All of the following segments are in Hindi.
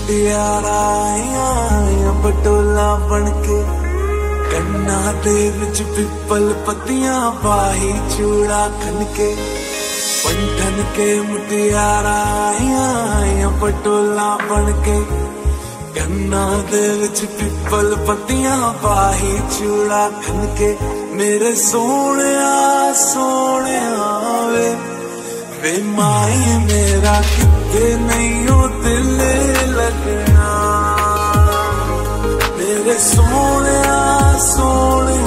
ਮੁਟਿਆਰਾ ਆਇਆ ਪਟੋਲਾ ਬਣ ਕੇ ਕੰਨਾਂ ਦੇ ਵਿੱਚ ਪਿੱਪਲ ਪੱਤੀਆਂ पंठन के पटोला पिपल पाही चूड़ा खनके। मेरे सोने सोने वे, माए मेरा कि नहीं हो ਸੋਹਣਿਆ ਸੋਹਣਿਆ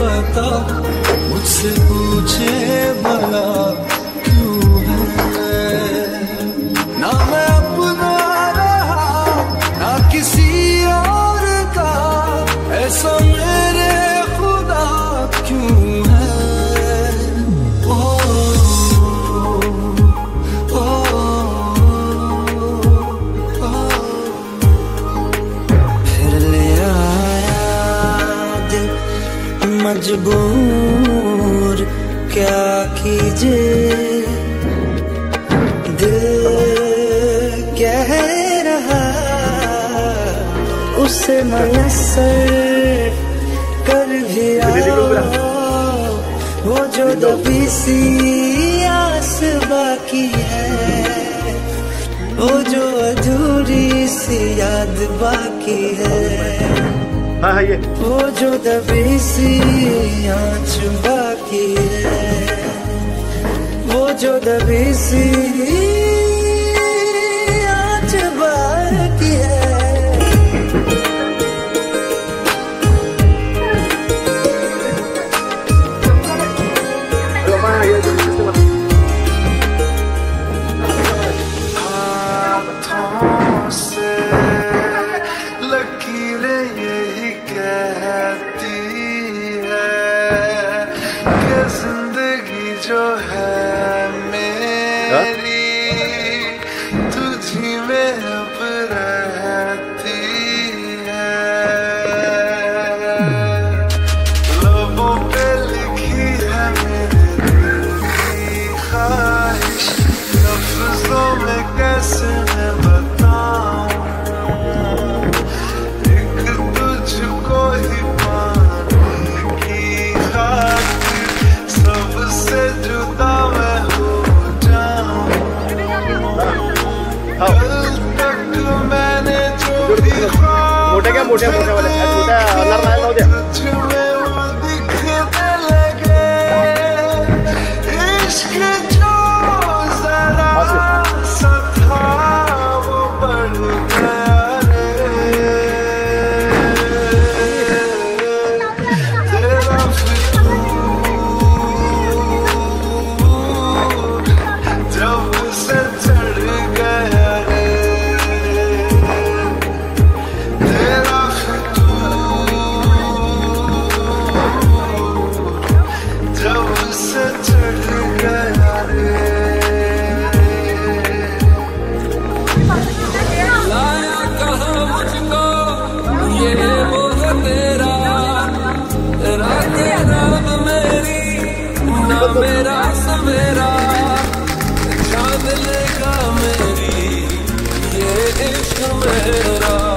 पता मुझसे पूछे भला मजबूर क्या कीजिए? दिल कह रहा उसे कर भी वो जो दबी सी आस बाकी है वो जो अधूरी सी याद बाकी है। हाँ हाँ ये। वो जो दबी सी आँच बाकी है वो जो दबी सी मोठे क्या मोठ्या मोठ्या वाले. छोट्या नर राहायला होत्या better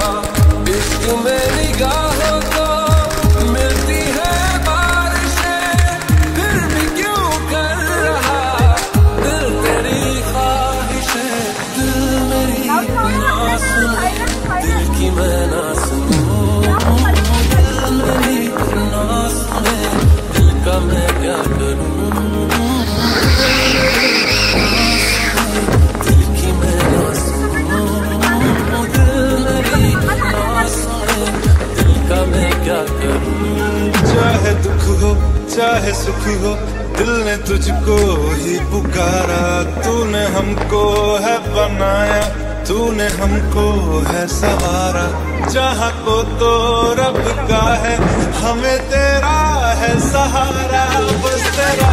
चाहे सुख हो, दिल ने तुझको ही पुकारा। तूने हमको है बनाया, तूने हमको है सवारा। जहाँ को तो रब का है, हमें तेरा है सहारा। बस तेरा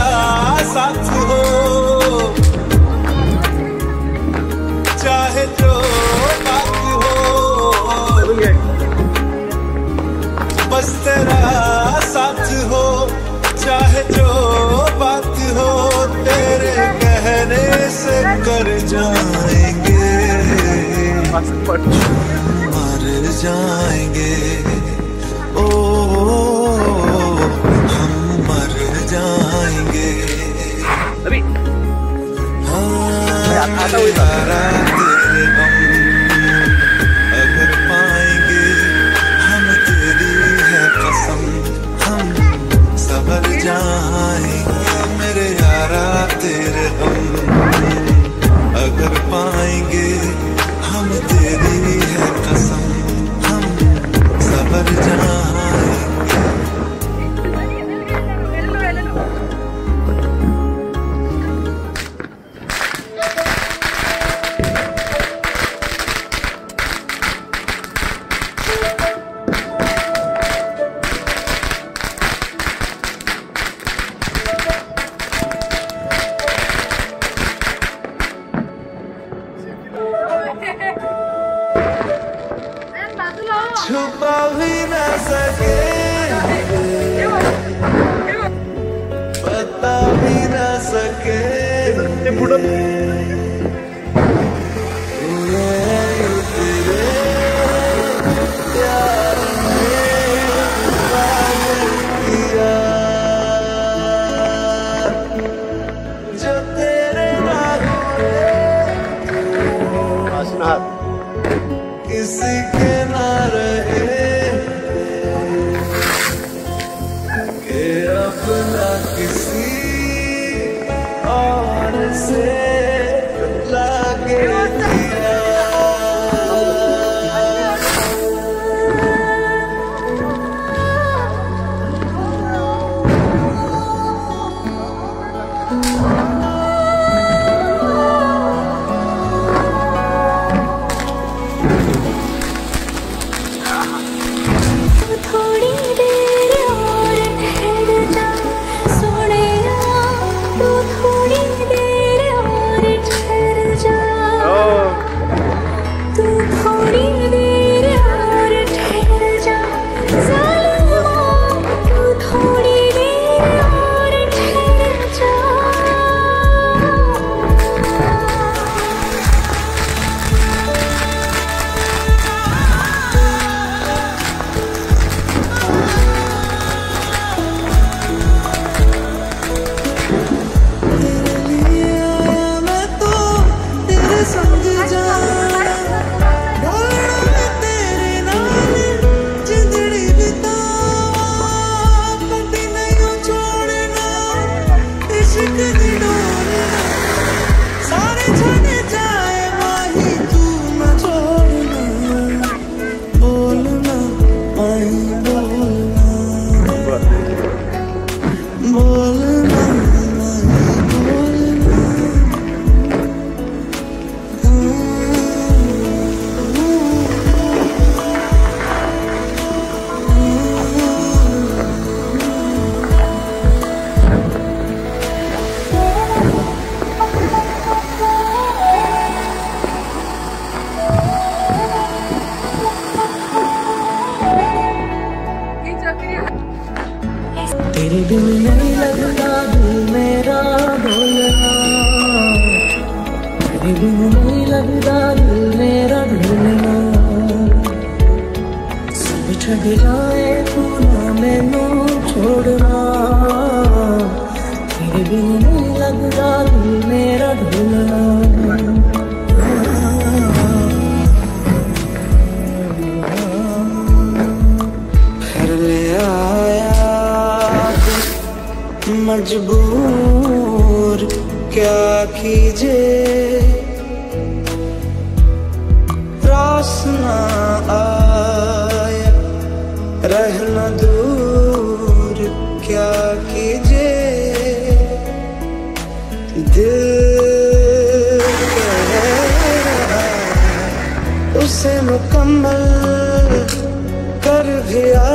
साथ हो, चाहे जो बस तेरा साथ हो चाहे जो बात हो तेरे कहने से कर जाएँगे। मर जाएँगे। ओ हम मर जाएँगे। अभी। हाँ, तेरे बिन नहीं लगता, दिल मेरा ढोलना तेरे बिन नहीं लगता, दिल मेरा ढोलना सब छड़ जाए तू ना मैनू छोड़ना। तेरे बिन नहीं लगता, दिल मेरा ढोलना मजबूर क्या कीजे रास ना रहना दूर क्या कीजिए? दिल रहा उसे मुकम्मल कर दिया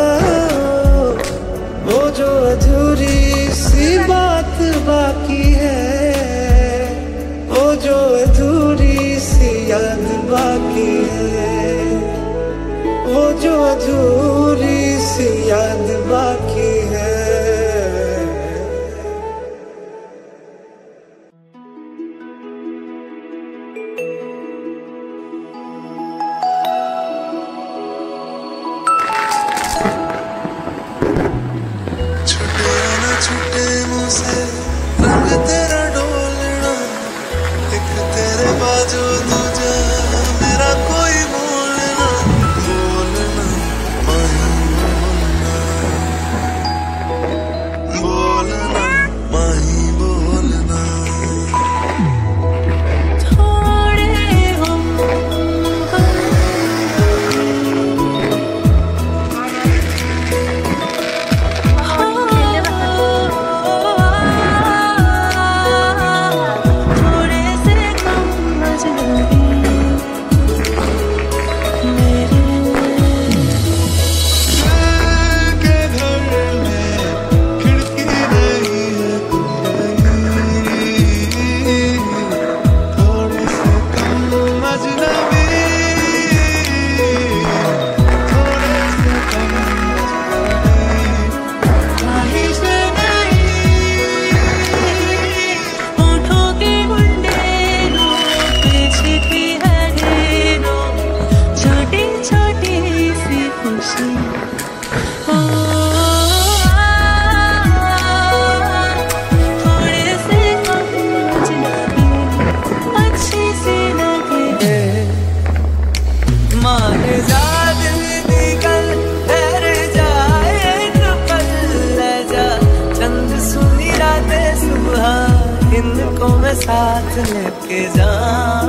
साथ लेके जाऊँगा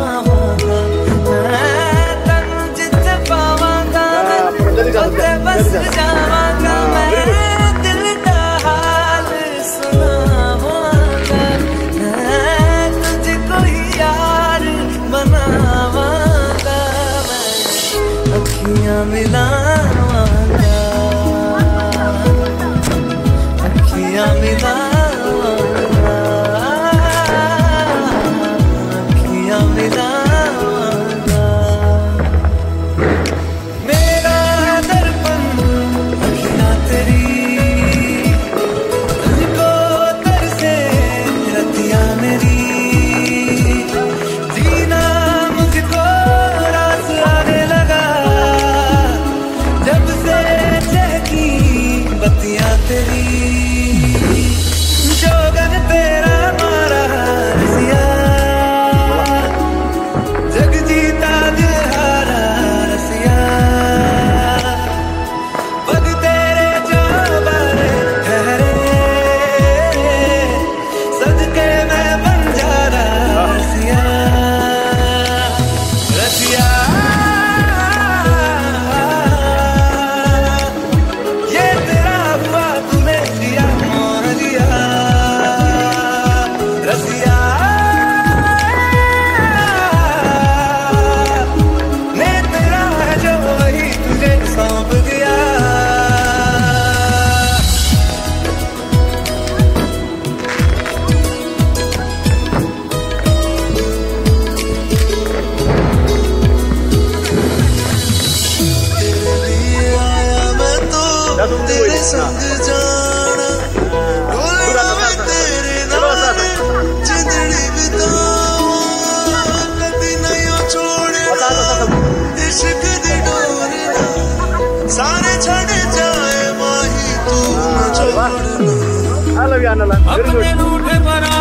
छोड़ना I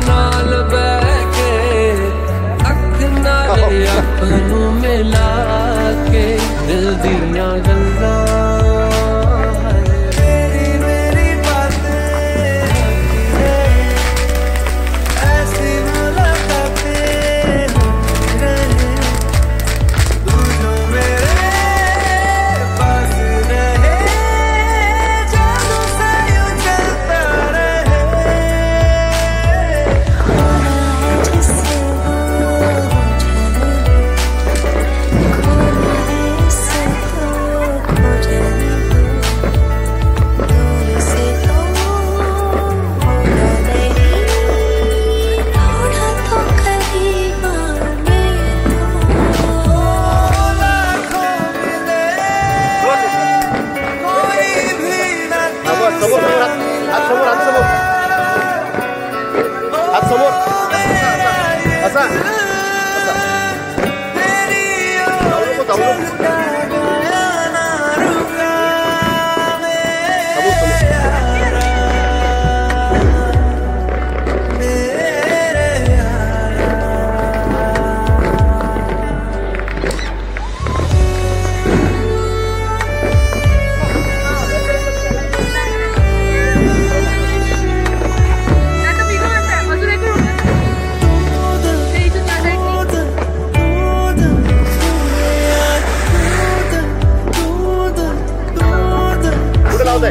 No.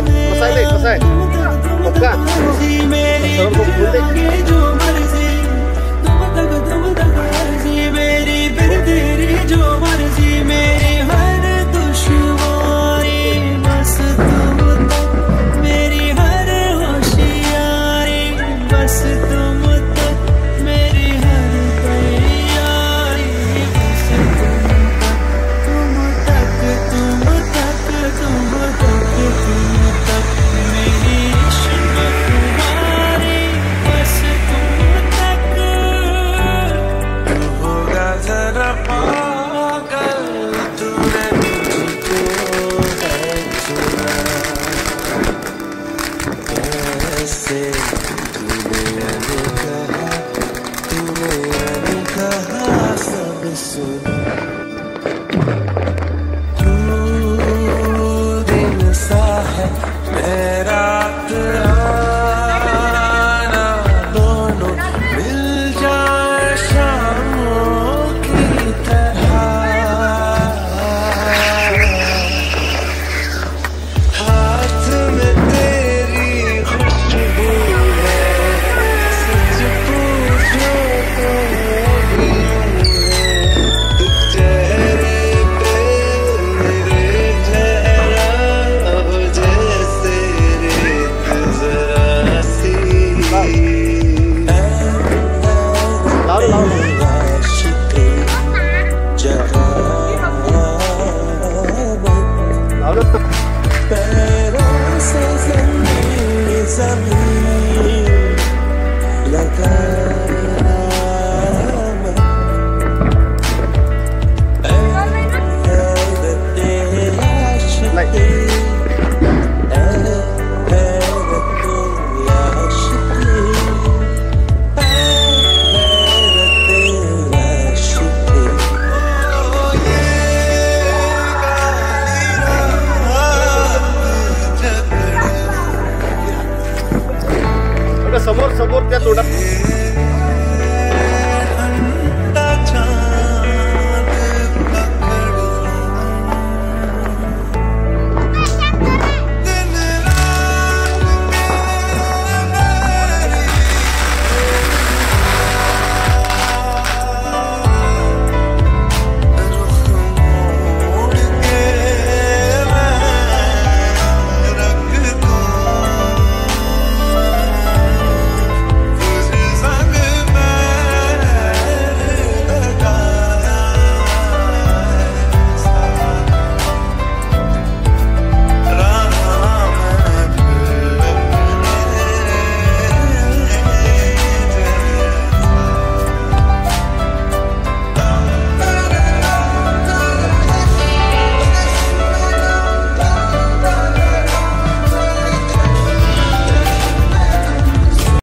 我塞嘞，我塞，我不干，我走了，我不干。